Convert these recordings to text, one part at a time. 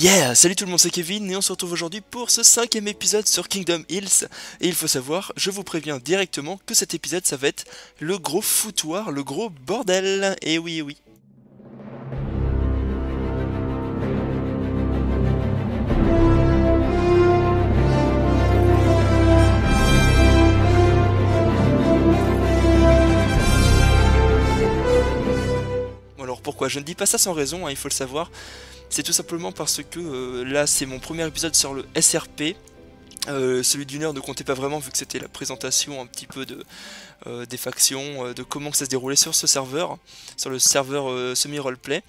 Yeah, salut tout le monde, c'est Kevin et on se retrouve aujourd'hui pour ce cinquième épisode sur Kingdom Hills. Et il faut savoir, je vous préviens directement que cet épisode ça va être le gros foutoir, le gros bordel. Et oui, et oui. Bon, Alors pourquoi? Je ne dis pas ça sans raison, hein, il faut le savoir. C'est tout simplement parce que euh, là c'est mon premier épisode sur le SRP. Euh, celui d'une heure ne comptait pas vraiment vu que c'était la présentation un petit peu de, euh, des factions, de comment ça se déroulait sur ce serveur, sur le serveur semi-roleplay.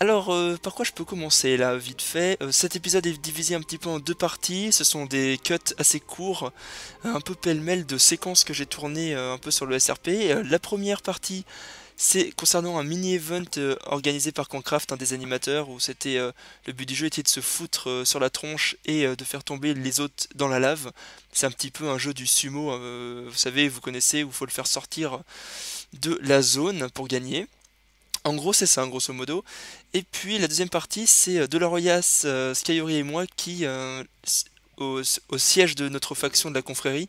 Alors, par quoi je peux commencer là, vite fait? Cet épisode est divisé un petit peu en deux parties. Ce sont des cuts assez courts, un peu pêle-mêle de séquences que j'ai tournées un peu sur le SRP. La première partie, c'est concernant un mini-event euh, organisé par Concraft, un des animateurs, où c'était euh, le but du jeu était de se foutre euh, sur la tronche et de faire tomber les autres dans la lave. C'est un petit peu un jeu du sumo, vous savez, vous connaissez, où il faut le faire sortir de la zone pour gagner. En gros, c'est ça, grosso modo. Et puis la deuxième partie, c'est Doloroyas, euh, Skyori et moi qui, au, siège de notre faction de la confrérie,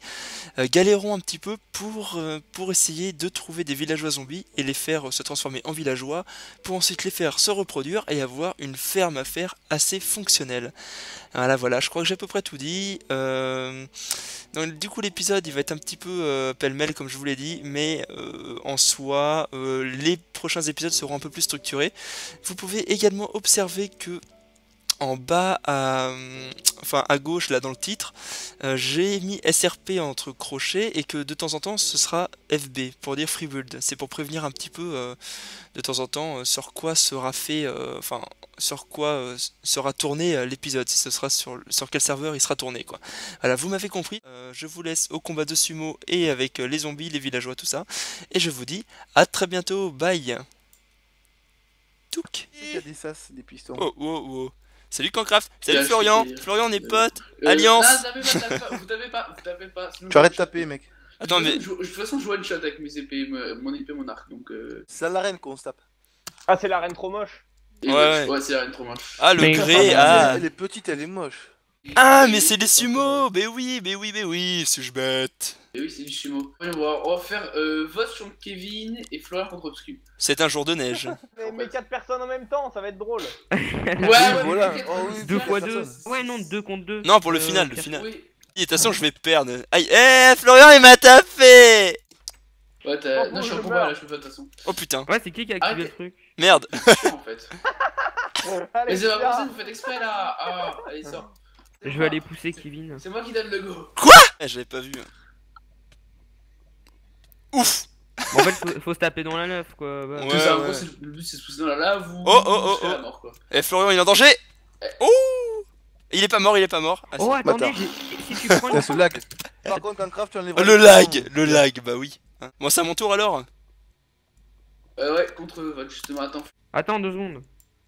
euh, galérons un petit peu pour, euh, pour essayer de trouver des villageois zombies et les faire se transformer en villageois, pour ensuite les faire se reproduire et avoir une ferme à faire assez fonctionnelle. Voilà, voilà, je crois que j'ai à peu près tout dit. Euh, donc, du coup, l'épisode, il va être un petit peu pêle-mêle, comme je vous l'ai dit, mais en soi, les prochains épisodes seront un peu plus structurés. Vous pouvez également observer que en bas, à, euh, enfin à gauche, là dans le titre, euh, j'ai mis SRP entre crochets et que de temps en temps, ce sera FB pour dire Free Build. C'est pour prévenir un petit peu euh, de temps en temps euh, sur quoi sera fait, enfin sur quoi sera tourné l'épisode, si ce sera sur, sur quel serveur il sera tourné quoi. Voilà, vous m'avez compris. Je vous laisse au combat de sumo et avec les zombies, les villageois, tout ça. Et je vous dis à très bientôt. Bye. Touk. Qui a des sas, des pistons Oh, oh, oh. Salut Cancraft. Salut Bien, Florian. Florian, on est Euh, potes. Euh, Alliance. non, tapez pas, tapez pas, vous tapez pas, vous tapez pas. sinon Tu arrêtes de taper, mec. Attends, mais De toute façon, je one shot avec mes épées, mon épée, mon arc, donc. Euh... C'est à l'arène qu'on se tape. Ah, c'est la reine trop moche. et Ouais, ouais, ouais. c'est la reine trop moche. ah le Mais- gré. Ah, Ah. Elle est petite, elle est moche. Ah, mais c'est les sumos. Mais oui, mais oui, mais oui. Suis-je bête. Et oui, c'est du sumo. On va, voir, on va faire euh, vote sur Kevin et Florian contre Obscure. C'est un jour de neige. Mais, mais 4 personnes en même temps, ça va être drôle. Ouais, ouais, voilà. mais- Oh, oui, Deux quatre fois deux. personnes. Ouais, non, deux contre deux. Non, pour le Euh, final, le final. Oui. De toute façon, je vais perdre. Aïe, eh, Florian, il m'a tapé. Ouais, t'as. Oh, non, je suis en combat là, je peux pas de toute façon. Oh putain. Ouais, c'est qui qui a activé Arrête. le truc Merde. en fait. Allez, Mais c'est pas que vous faites exprès là. Ah, allez, sors. Je vais aller pousser Kevin. C'est moi qui donne le go. Eh, je l'avais pas vu. Ouf. Bon, en fait, faut, faut se taper dans la neuf, quoi. bah. Ouais, C'est ça, en ouais. gros, c'est- le but c'est de se pousser dans la lave ou. Oh, oh, oh, la oh. mort, quoi. Eh, Florian, il est en danger. Oh. Il est pas mort, il est pas mort. Ah. Oh, attendez, si tu prends ce lag. Par contre, quand craft, tu enlèves. Oh, le lag, le lag, bah oui. Hein. Moi, c'est à mon tour alors Euh, ouais, contre justement, attends. Attends deux secondes.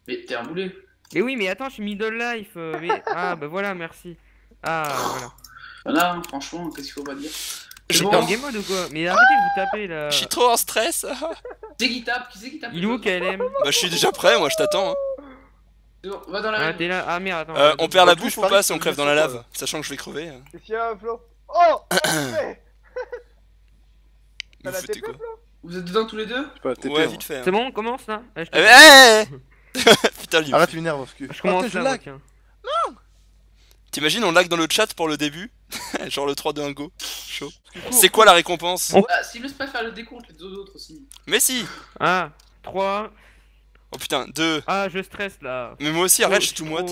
Mais t'es un boulet. Mais oui, mais attends, je suis middle life. euh, mais... Ah, bah voilà, merci. Ah, voilà. Voilà, hein, franchement, qu'est-ce qu'il faut pas dire? Je bon. en game mode ou quoi Mais arrêtez de vous taper là. Je suis trop en stress. Qui c'est qui tape Qui c'est qui tape Il est où KLM bah, je suis déjà prêt, moi, je t'attends. hein. C'est bon, va dans la Ah, t'es là. Ah merde, attends. Euh, on perd la bouffe ou pas, si on crève dans la lave Sachant que je vais crever. hein. Qu'est-ce qu'il y a, Flo? Oh T'as la foutez TP, quoi Flo? Vous êtes dedans tous les deux? Ouais, moi. vite fait. hein. C'est bon, on commence là? Ah, Eh, eh, eh. Putain, lui. Arrête, tu m'énerves, obscur. Je commence là, je moi, lag. tiens. T'imagines, on lag dans le chat pour le début Genre le 3 2 1 go. Chaud. C'est quoi la récompense On- Ah, s'il laisse pas faire le décompte, les deux autres aussi. Mais si Ah, 3. Oh putain, 2. Ah, je stresse là. Mais moi aussi, arrête, je suis tout moite.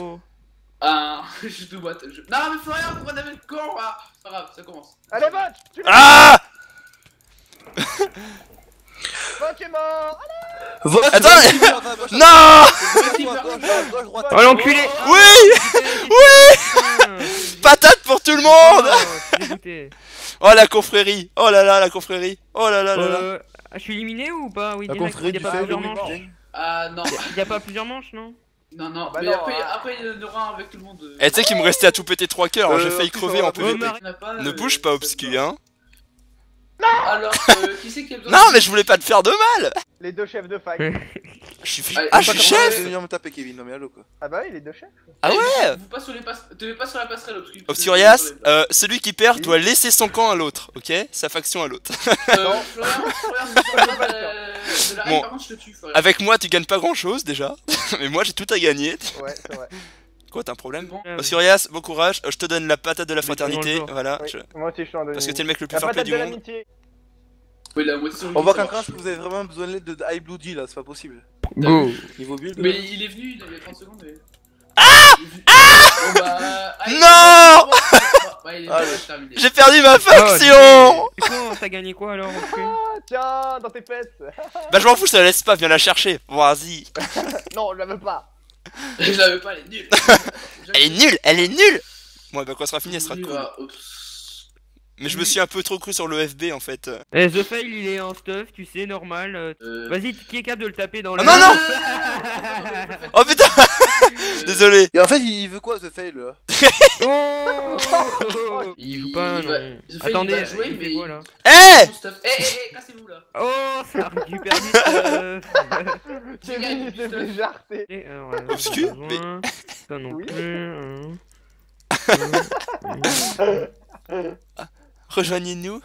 Ah, je suis tout boîte. Je... Non, mais Florian, pourquoi t'avais le corps là? C'est pas grave, ça commence. Allez, vote Ah Vote, Attends, Non. Oh l'enculé Oui Oui Patate pour tout le monde dégoûté. Oh la confrérie Oh là là, la confrérie Oh là là là là Euh, ah, je suis éliminé ou pas? Oui, La il a- confrérie il y a du pas fait, plusieurs manches. Ah, non. Il y a pas plusieurs manches, non? Non, non, Bah mais non, après, hein. après, il y en aura un avec tout le monde. euh. Eh, tu sais qu'il me restait à tout péter 3 cœurs, hein, j'ai Euh, failli crever en pas. PVP. pas, Ne euh, bouge pas, ça Obscu, va. Hein Alors, euh, qui c'est qui a besoin Non, de- mais je voulais pas te faire de mal Les deux chefs de fac. Je suis, Allez, ah, on je suis chef Je venir me taper Kevin, non mais allô quoi. Ah bah oui, les deux chefs. Ah Eh, ouais Vous pas sur les mets pas sur la passerelle, Obscur. Obscurias, euh, celui qui perd doit laisser son camp à l'autre, ok? Sa faction à l'autre. Euh, Bon. Avec moi, tu gagnes pas grand chose déjà, mais moi j'ai tout à gagner. Ouais, c'est vrai. Quoi, t'as un problème Bon. Ah, Obscurias, bon courage, euh, je te donne la patate de la fraternité, voilà. Oui, je- Moi aussi, je suis en deuxième. Parce que t'es le mec le plus patate du de monde. Oui, On voit qu'en crash, vous avez vraiment besoin de l'aide de High Blue là, c'est pas possible. Go Niveau build. Mais il est venu il y a 30 secondes. Mais... Ah bah. allez, Non Ah. J'ai perdu ma Oh, faction quoi T'as gagné quoi alors Ah, tiens, dans tes fesses. Bah je m'en fous, je te la laisse pas, viens la chercher. Vas-y. Non, je la veux pas. Je l'avais pas, elle est nulle. Elle est nulle, elle est nulle Bon, bah quand elle sera finie, elle sera Nulle, cool. bah. Mais je me suis un peu trop cru sur le FB en fait. Eh, The Fail il est en stuff, tu sais, normal. euh, Euh, Vas-y, qui est capable de le taper dans Ah le. non, non Oh putain Désolé Et en fait, il veut quoi ce fail là? Oh Il joue pas, Il va- non. The Fail, il Attendez, va jouer, il mais quoi là Eh. Eh, eh, eh, cassez-vous là. Oh, ça récupère du stuff J'ai alors, ouais, Obscur, besoin. Ça non Oui. plus. hein. Rejoignez-nous.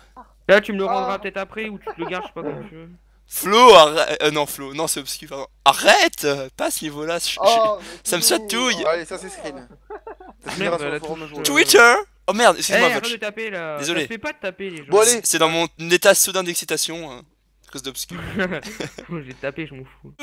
Là, tu me le rendras Ah. peut-être après ou tu te le gardes, je sais pas comme tu veux. Flo, arrête. Euh, non, Flo, non, c'est obscur, pardon. Arrête euh, Pas à ce niveau-là. je- Oh, Ça me tout. chatouille. Allez, ça c'est screen. Finira Merde, euh, Twitter? Oh merde, Eh, excuse-moi, Votch. de taper là. Désolé. Ça se fait pas de taper les gens. Bon, allez. C'est dans mon état soudain d'excitation. hein, à cause d'obscur. J'ai tapé, je m'en fous.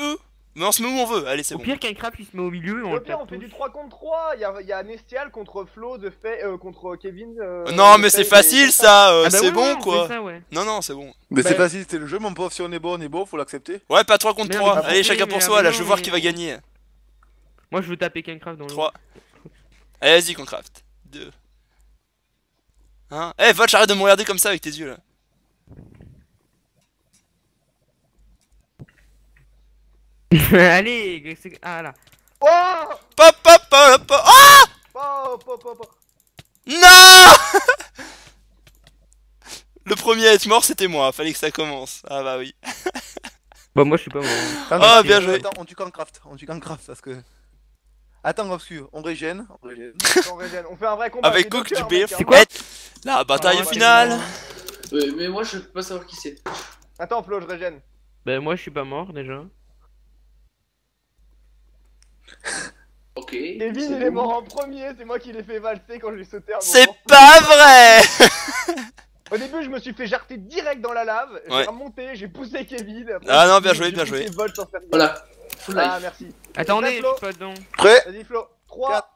Mais on se met où on veut, allez, c'est Au bon. pire, Minecraft il se met au milieu et on Au le pire, tape on fait tous. du 3 contre 3. Il y a, il y a Nestial contre Flo, de fait, euh, contre Kevin. euh, non, de mais c'est et facile ça, euh, Ah bah c'est oui, bon oui, quoi. c'est ça, ouais. Non, non, c'est bon. Mais c'est Ben- facile, c'était le jeu, mon pauvre. Si on est bon, on est bon, faut l'accepter. Ouais, pas 3 contre Merde, 3. mais Allez, chacun pour soi, là, non, je veux voir mais- qui va gagner. Moi je veux taper Minecraft dans le. 3. Allez, vas-y, Concraft. 2. 1. Eh, Votch, arrête de me regarder comme ça avec tes yeux là. Allez, c'est- ah là. Oh Pop, pop, pop, pop. Oh Oh, pop, pop, pop. Non Le premier à être mort, c'était moi. Fallait que ça commence. Ah bah oui. Bah, moi je suis pas mort. Ah, bien joué. Attends, on tue Cancraft. On tue Cancraft parce que. Attends, obscur. On régène. On régène. On régène. On fait un vrai combat. Avec Cook du cœurs, BF. mec, hein. C'est quoi La bataille Ah, finale. Mais moi, je peux pas savoir qui c'est. Attends, Flo, je régène. Bah, moi je suis pas mort déjà. Ok. Kevin, il est mort en premier. C'est moi qui l'ai fait valser quand je l'ai sauté un C'est moment. pas vrai Au début, je me suis fait jarter direct dans la lave. J'ai Ouais. remonté, j'ai poussé Kevin. après, Ah non, bien j'ai joué, bien poussé joué. Volt sans faire gaffe. Voilà. Full Ah, life. merci. Attendez, Flo. pas dedans. Prêt Vas-y, Flo. 3, Quatre.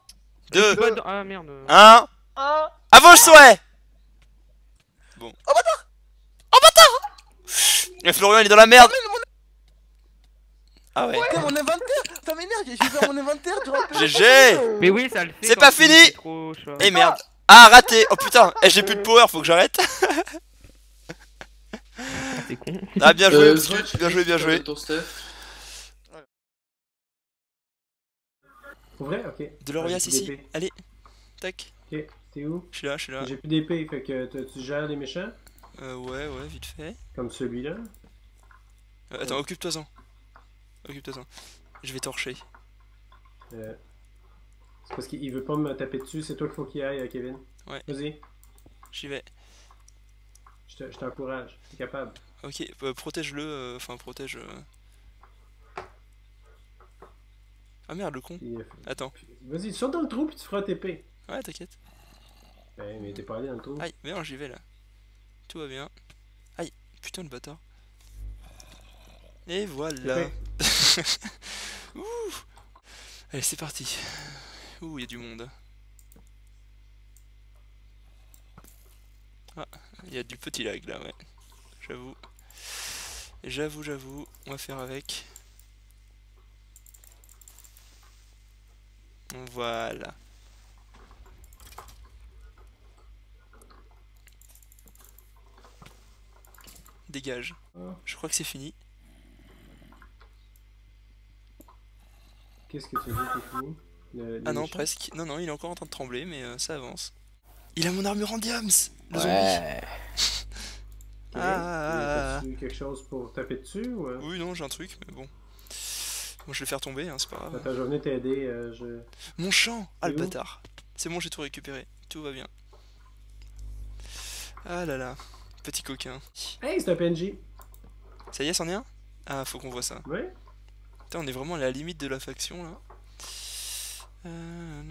Je suis 2, pas dedans. Ah merde. 1. 1. À vos souhaits Bon. Oh bâtard Oh bâtard Et Florian il est dans la merde Ah ouais. Putain, mon inventaire Ça m'énerve, j'ai fait mon inventaire, tu rappelles GG Mais oui, ça le fait. C'est pas fini. Eh merde. Ah. Raté. Oh putain. Eh j'ai plus de power, faut que j'arrête. C'est con. Ah bien joué, Euh, bien joué, bien joué. Pour vrai Ok. Delorias Ouais, j'ai ici, allez. Tac. Ok, t'es où? Je suis là, je suis là. J'ai plus d'épée, fait que tu gères les méchants? Euh ouais, ouais, vite fait. Comme celui-là. Euh, Attends, occupe-toi-en Occupe-toi-en Je vais torcher Euh, c'est parce qu'il veut pas me taper dessus, c'est toi qu'il faut qu'il aille, euh, Kevin. Ouais. Vas-y, J'y vais je te- je t'encourage, t'es capable. Ok, euh, protège-le, euh, enfin protège... euh. Ah merde, le con Attends, Vas-y, saute dans le trou puis tu feras TP. ouais t'inquiète Ben, mais t'es pas allé dans le trou. Aïe, mais non, j'y vais là. Tout va bien. Aïe, putain le bâtard. Et voilà. Ouh. Allez, c'est parti. Ouh, il y a du monde. Ah, il y a du petit lag là, ouais. J'avoue. J'avoue, j'avoue. On va faire avec. Voilà. Dégage. Je crois que c'est fini. Qu'est-ce que t'es fini Le- Ah non, méchants? presque. Non, non, il est encore en train de trembler, mais euh, ça avance. Il a mon armure en diams Le zombie Ouais. Ok. Ah. Quelque chose pour taper dessus ou... euh? Oui, non, j'ai un truc, mais bon. Bon, je vais le faire tomber, hein, c'est pas grave. Attends, je vais venir t'aider. euh, je... Mon champ Ah le bâtard C'est bon, j'ai tout récupéré. Tout va bien. Ah là là. Petit coquin. Hey, c'est un PNJ. Ça y est, c'en est un? Ah, faut qu'on voit ça. Ouais. On est vraiment à la limite de la faction là. Euh...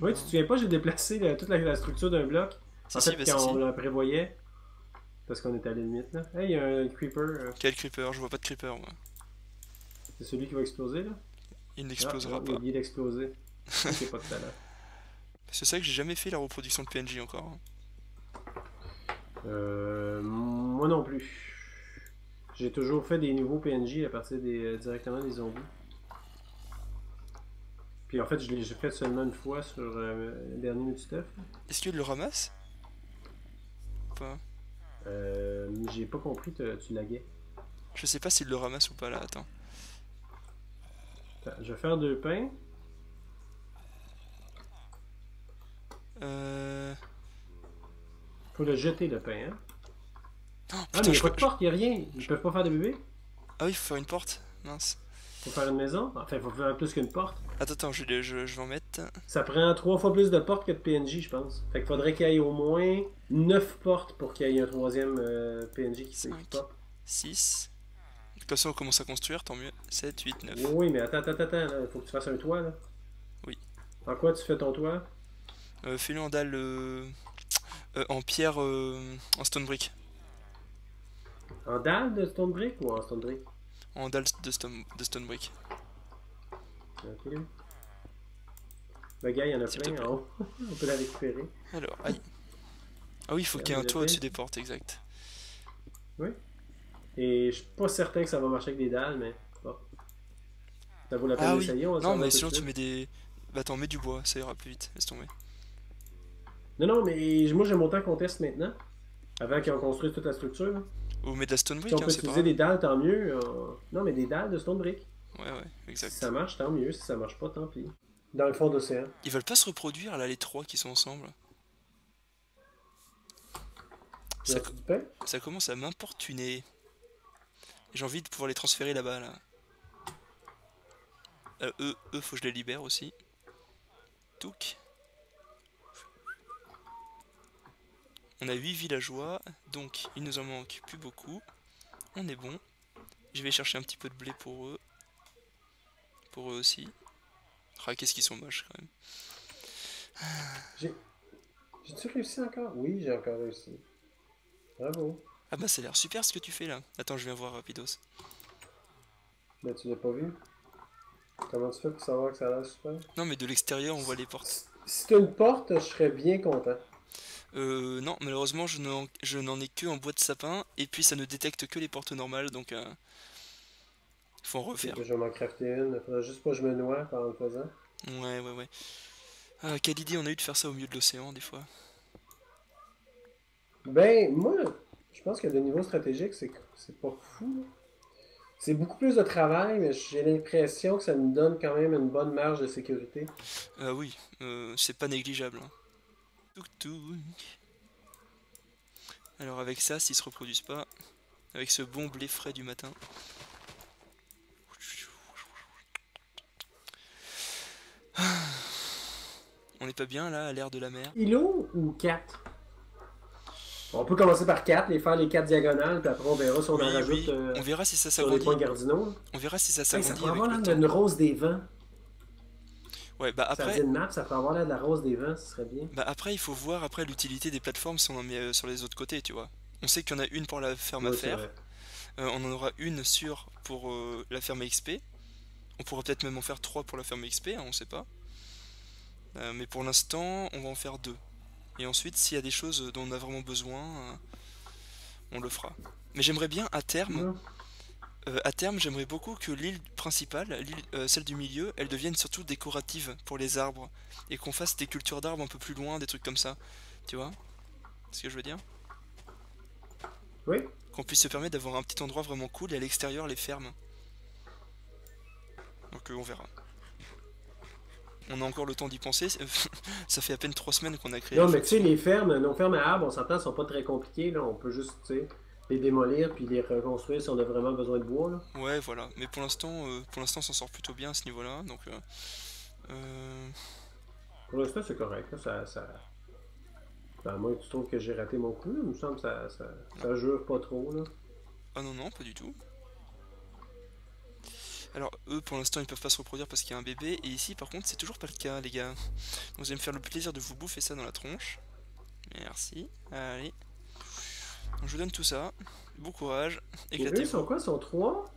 Oui, tu te souviens pas, j'ai déplacé toute la, structure d'un bloc. En fait, si, la prévoyait. Parce qu'on est à la limite là. Hey, il un creeper. Quel creeper Je vois pas de creeper moi. C'est celui qui va exploser là Il n'explosera pas. Il est. C'est pas de talent. C'est ça que j'ai jamais fait la reproduction de PNJ encore. Euh, moi non plus. J'ai toujours fait des nouveaux PNJ à partir des, euh, directement des zombies. Puis en fait, je l'ai fait seulement une fois sur euh, le dernier multituff. Est-ce qu'il le ramasse? Ou Pas? Euh, j'ai pas compris, tu laguais. Je sais pas s'il le ramasse ou pas là, attends. Attends, je vais faire deux pains. Euh... Faut le jeter le pain, hein. Oh, Ah, mais il je a pas de porte, il a rien. Ils peuvent pas faire de bébé. Ah oui, faut faire une porte. Mince. Faut faire une maison. Enfin, faut faire plus qu'une porte. Attends, attends, je, vais- je, je vais en mettre. Ça prend trois fois plus de portes que de PNJ, je pense. Fait qu'il faudrait qu'il y ait au moins 9 portes pour qu'il y ait un troisième euh, PNJ qui, Cinq. pop. 6. De toute façon, on commence à construire, tant mieux. 7, 8, 9. Oui, mais attends, attends, attends, là, il faut que tu fasses un toit, là. Oui. En quoi tu fais ton toit? Euh, Fais-le en dalle. euh, euh, en pierre. euh, en stone brick. En dalle de stone brick ou en stone brick En dalle de stone, de stone brick. Ok. Le gars, il y en a plein en haut. On peut la récupérer. Alors, aïe. Ah oui, il faut qu'il y ait un toit au-dessus des portes, exact. Et je suis pas certain que ça va marcher avec des dalles, mais. Ça vaut la peine Ah oui. d'essayer. on va Non, mais sinon tu mets des. Bah attends, mets du bois, ça ira plus vite, laisse tomber. Non, non, mais moi j'aime autant qu'on teste maintenant. Avant qu'on construise toute la structure. Ou mets de la stone Si brick, on hein, peut utiliser des dalles, tant mieux. euh, Non, mais des dalles de stone brick. Ouais, ouais, exact. Si ça marche, tant mieux. Si ça marche pas, tant pis. Dans le fond d'océan. Ils veulent pas se reproduire là, les trois qui sont ensemble. Ça, commence à m'importuner. J'ai envie de pouvoir les transférer là-bas là. Euh, eux, eux, faut que je les libère aussi. Touk. On a 8 villageois, donc il nous en manque plus beaucoup. On est bon. Je vais chercher un petit peu de blé pour eux. Pour eux aussi. Ah, qu'est-ce qu'ils sont moches quand même. J'ai-tu réussi encore? Oui, j'ai encore réussi. Bravo. Ah bah ça a l'air super ce que tu fais là. Attends, je viens voir rapidos. Mais tu l'as pas vu? Comment tu fais pour savoir que ça a l'air super? Non mais de l'extérieur on voit les portes. Si t'as une porte, je serais bien content. Euh, non, malheureusement je n'en je n'en ai que en bois de sapin et puis ça ne détecte que les portes normales donc euh, faut en refaire. Je vais m'en crafter une. Faudrait juste pas que je me noie pendant le faisant. Ouais, ouais, ouais. Ah, quelle idée on a eu de faire ça au milieu de l'océan des fois. Ben, moi, je pense que de niveau stratégique, c'est c'est pas fou. C'est beaucoup plus de travail, mais j'ai l'impression que ça nous donne quand même une bonne marge de sécurité. Ah oui, euh, c'est pas négligeable. hein. Alors avec ça, s'ils se reproduisent pas, avec ce bon blé frais du matin. On n'est pas bien là, à l'air de la mer? Îlot ou 4 On peut commencer par 4, les faire les 4 diagonales, puis après on verra si on en rajoute oui, euh, on verra si ça s'agrandit. On verra si ça Hey, ça s'agrandit pourrait avoir d'une rose des vents. Ouais, bah après, une map, ça pourrait avoir l'air de la rose des vents, ce serait bien. bah après, il faut voir après l'utilité des plateformes si on en met euh, sur les autres côtés, tu vois. On sait qu'il y en a une pour la ferme à Ouais, faire. Euh, on en aura une sur pour euh, la ferme XP. On pourra peut-être même en faire trois pour la ferme XP, hein, on sait pas. Euh, mais pour l'instant, on va en faire deux. Et ensuite, s'il y a des choses dont on a vraiment besoin, on le fera. Mais j'aimerais bien à terme, Non. Euh, à terme, j'aimerais beaucoup que l'île principale, l'île, euh, celle du milieu, elle devienne surtout décorative pour les arbres et qu'on fasse des cultures d'arbres un peu plus loin, des trucs comme ça. Tu vois ce que je veux dire? Oui. qu'on puisse se permettre d'avoir un petit endroit vraiment cool et à l'extérieur les fermes. Donc euh, on verra. On a encore le temps d'y penser. Ça fait à peine trois semaines qu'on a créé. Non, mais tu sais, les fermes, nos fermes à arbres, on s'entend, sont pas très compliquées. Là. On peut juste, tu sais, les démolir puis les reconstruire si on a vraiment besoin de bois. Là. Ouais, voilà. Mais pour l'instant, euh, pour l'instant, on s'en sort plutôt bien à ce niveau-là. Donc, euh, euh, Pour l'instant, c'est correct. Ça, ça... Ben, à moins que tu trouves que j'ai raté mon coup, là, il me semble que ça, ça, ça jure pas trop. Là. ah non, non, pas du tout. Alors, eux, pour l'instant, ils peuvent pas se reproduire parce qu'il y a un bébé. Et ici, par contre, c'est toujours pas le cas, les gars. Donc, vous allez me faire le plaisir de vous bouffer ça dans la tronche. Merci. Allez. Donc, je vous donne tout ça. Bon courage. Et eux, ils sont quoi? Ils sont trois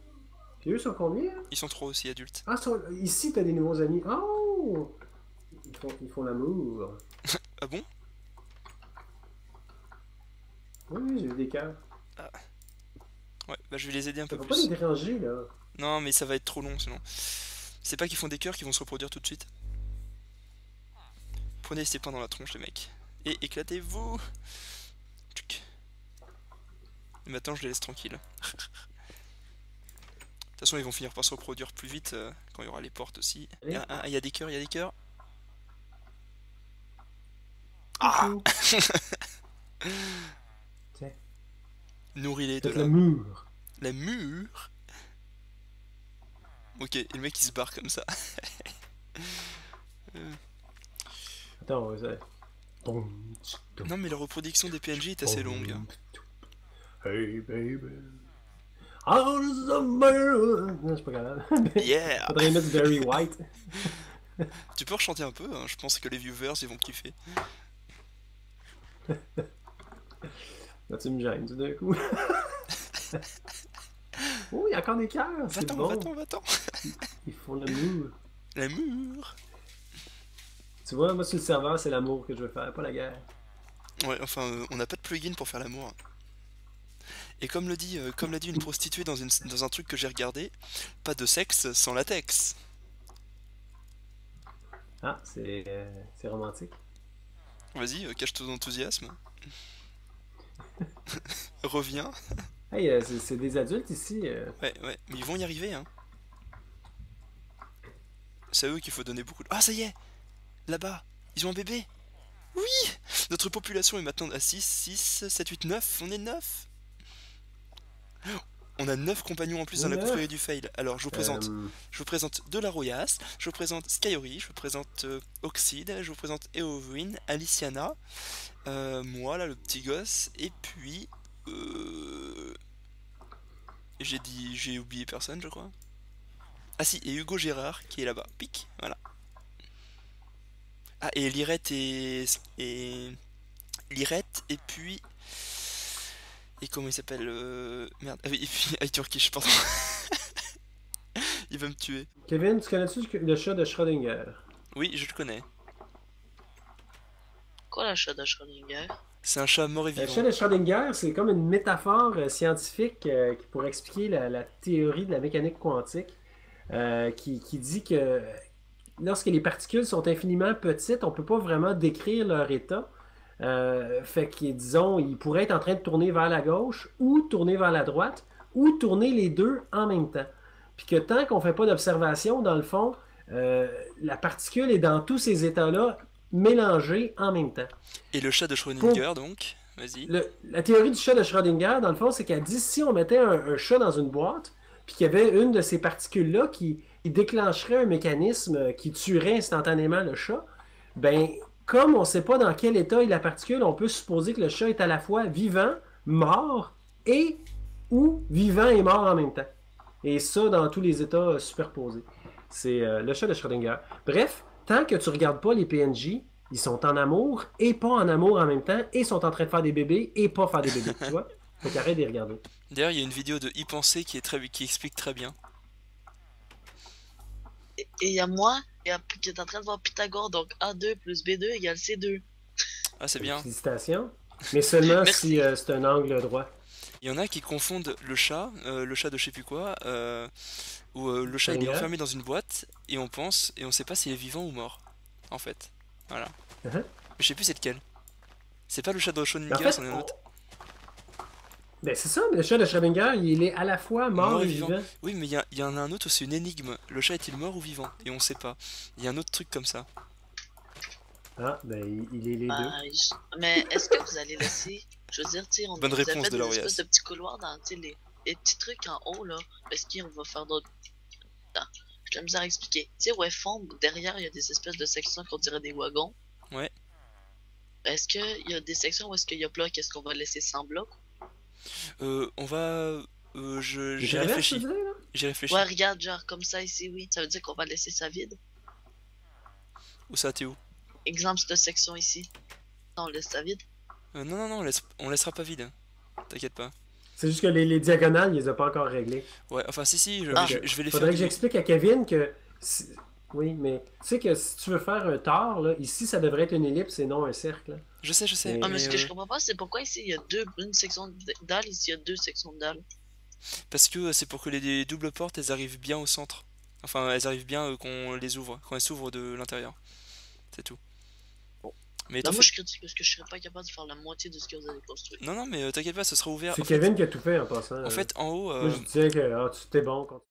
Puis eux, ils sont combien? Ils sont trois aussi adultes. Ah, sont- ici, t'as des nouveaux amis. Oh Ils font, ils font l'amour. Ah bon? Oui, j'ai des cœurs. Ouais, bah je vais les aider un Ça peu va pas les plus. déranger, là. Non, mais ça va être trop long sinon. C'est pas qu'ils font des cœurs qui vont se reproduire tout de suite. Prenez ces points dans la tronche, les mecs. Et éclatez-vous. Et maintenant, je les laisse tranquilles. De toute façon, ils vont finir par se reproduire plus vite euh, quand il y aura les portes aussi. Allez. Ah, ah, Il y a des cœurs, il y a des cœurs. Ah Tiens. Nourris-les de Faites là. l'amour. La mûre Ok, et le mec il se barre comme ça. Attends, ça... Boum, tchou, Non mais la reproduction des PNJ est assez longue. Hey baby. Non, c'est pas grave. Yeah Faudrait mettre Very White. Tu peux rechanter un peu, hein, je pense que les viewers ils vont kiffer. Là, tu me gênes tout d'un coup. oh, il y a encore des cœurs. Va-t'en, bon. va-t'en, va-t'en Ils font l'amour. La mûre Tu vois, moi, sur le serveur, c'est l'amour que je veux faire, pas la guerre. Ouais, enfin, euh, on n'a pas de plugin pour faire l'amour. Et comme le dit, euh, comme l'a dit une prostituée dans, une, dans un truc que j'ai regardé, pas de sexe sans latex. Ah, c'est euh, romantique. Vas-y, euh, cache ton enthousiasme. Reviens. Hey, euh, c'est c'est des adultes ici. Ouais, ouais, mais ils vont y arriver, hein. C'est à eux qu'il faut donner beaucoup de... Ah, ça y est Là-bas, ils ont un bébé Oui Notre population est maintenant à 6, 6, 7, 8, 9. On est 9 On a 9 compagnons en plus dans la confrérie du fail. Alors, je vous présente, Euh, je vous présente De La je vous présente Skyori, je vous présente euh, Oxide, je vous présente Eowyn, Aliciana, euh, moi là, le petit gosse, et puis... J'ai dit, j'ai oublié personne, je crois. Ah si, et Hugo Gérard qui est là-bas. Pic, voilà. Ah, et Lirette et. et. Lirette, et puis. Et comment il s'appelle euh, Merde. Ah oui, et puis. Turkish, pardon. il va me tuer. Kevin, tu connais-tu le- le chat de Schrödinger? Oui, je le connais. Quoi la chat de Schrödinger? C'est un chat mort et Le chat de Schrödinger, c'est comme une métaphore euh, scientifique euh, qui pourrait expliquer la, la théorie de la mécanique quantique, euh, qui, qui dit que lorsque les particules sont infiniment petites, on peut pas vraiment décrire leur état. Euh, fait que, disons, ils pourraient être en train de tourner vers la gauche ou tourner vers la droite ou tourner les deux en même temps. Puis que tant qu'on fait pas d'observation, dans le fond, euh, la particule est dans tous ces états-là mélangés en même temps. Et le chat de Schrödinger, donc? Vas-y. La théorie du chat de Schrödinger, dans le fond, c'est qu'elle dit si on mettait un, un chat dans une boîte, puis qu'il y avait une de ces particules-là qui, qui déclencherait un mécanisme qui tuerait instantanément le chat, ben, comme on ne sait pas dans quel état est la particule, on peut supposer que le chat est à la fois vivant, mort, et ou vivant et mort en même temps. Et ça, dans tous les états euh, superposés. C'est euh, le chat de Schrödinger. Bref, tant que tu regardes pas les PNJ, ils sont en amour et pas en amour en même temps, et sont en train de faire des bébés et pas faire des bébés, tu vois? Faut qu'arrête de les regarder. D'ailleurs, il y a une vidéo de y penser qui, est très, qui explique très bien. Et il y a moi qui est en train de voir Pythagore, donc A2 plus B2 égale C2. Ah, c'est bien. Félicitations. Mais seulement si euh, c'est un angle droit. Il y en a qui confondent le chat, euh, le chat de je sais plus quoi, euh, où euh, le chat il est enfermé dans une boîte et on pense et on sait pas s'il est vivant ou mort, en fait. Voilà. Uh-huh. Mais je sais plus c'est lequel. C'est pas le chat de Schrödinger, En fait, c'en est un on- autre. Ben, c'est ça, le chat de Schrödinger, il est à la fois mort, Mort et vivant. vivant. Oui, mais il y, en a un autre, c'est une énigme. Le chat est-il mort ou vivant? Et on sait pas. Il y a un autre truc comme ça. Ah, ben, il, il est les deux. Bah, je- Mais est-ce que vous allez laisser? Je veux dire, tu sais, on Bonne on a réponse fait de des espèces de petits couloirs dans, les, les petits trucs en haut, là. Est-ce qu'on va faire d'autres... Attends, je la misère à expliquer. Tu sais, où elles font, derrière, il y a des espèces de sections qu'on dirait des wagons. Ouais. Est-ce qu'il y a des sections où est-ce qu'il y a bloc, est-ce qu'on va laisser sans bloc? Euh, on va. euh, je, j'ai réfléchi. J'ai réfléchi. Ouais, regarde, genre, comme ça ici, oui. Ça veut dire qu'on va laisser ça vide. Où ça, t'es où? Exemple, cette section ici. Non, on laisse ça vide. Euh, Non, non, non, on, laisse... on laissera pas vide. T'inquiète pas. C'est juste que les, les diagonales, il les a pas encore réglées. Ouais, enfin, si, si, je, Ah. je- je vais les Faudrait faire. que j'explique à Kevin que. Oui, mais tu sais que si tu veux faire un tort, là, ici, ça devrait être une ellipse et non un cercle. là. Je sais, je sais. Ah, Ah, mais mais, ce que je euh, comprends pas, c'est pourquoi ici, il y a deux, une section de dalle, ici, il y a deux sections de dalle. Parce que euh, c'est pour que les, les doubles portes, elles arrivent bien au centre. Enfin, elles arrivent bien euh, qu'on les ouvre, quand elles s'ouvrent de l'intérieur. C'est tout. Mais Non, moi, je critique parce que je serais pas capable de faire la moitié de ce que vous avez construit. Non, non, mais euh, t'inquiète pas, ce sera ouvert. C'est fait, Kevin qui a tout fait en passant. en euh. fait, en haut, Moi, je disais que ah, tu t'es bon. quand-